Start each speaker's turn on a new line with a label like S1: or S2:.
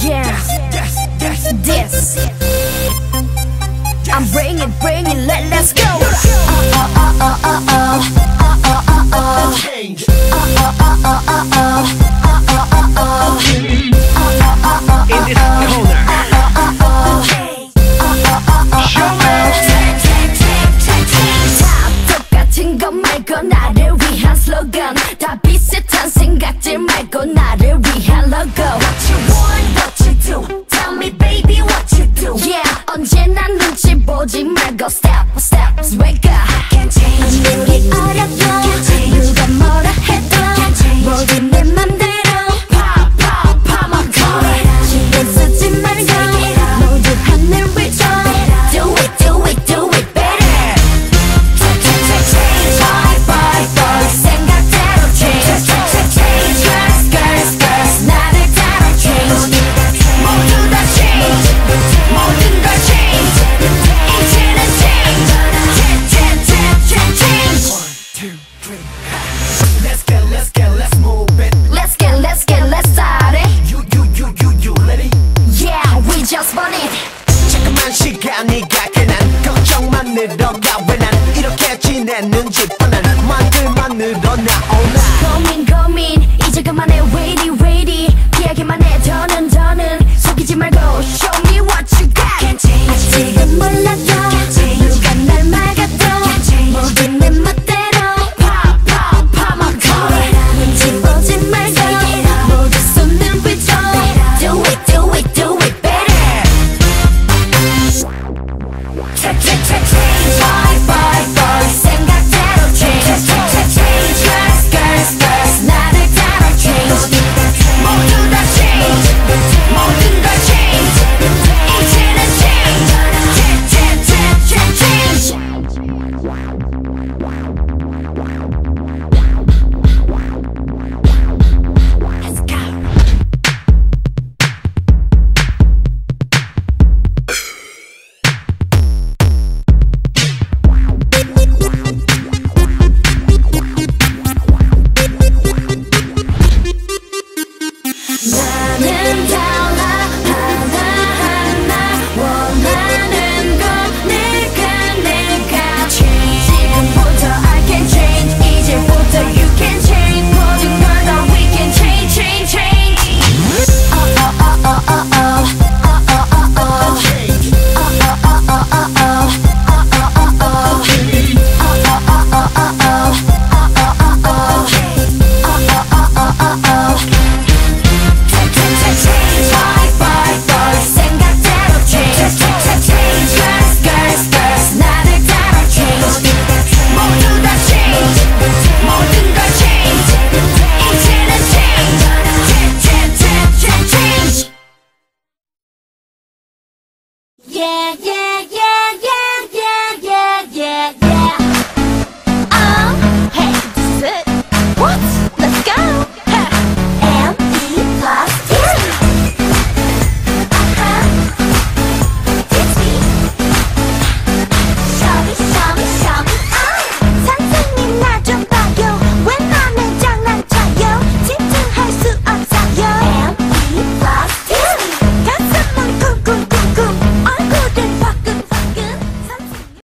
S1: Yeah, yes, yes, this. I'm bringing, bringing, let, let's go. Oh, oh, oh, oh, oh, oh. Oh, oh, oh, oh.
S2: Change.
S1: Oh, oh, oh, oh, oh, oh. Oh, oh, oh, oh. 슬로건 다 비슷한 생각들 말고 나를
S2: Let's get, let's get, let's move it.
S1: Let's get, let's get, let's start it.
S2: You, you, you, you, you ready?
S1: Yeah, we just want it.
S2: 잠깐만 시간이 가게 난 걱정만 늘어가 왜난 이렇게 지내는지 뻔한 만들만 늘어나.